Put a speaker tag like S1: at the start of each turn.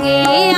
S1: সঙ্গে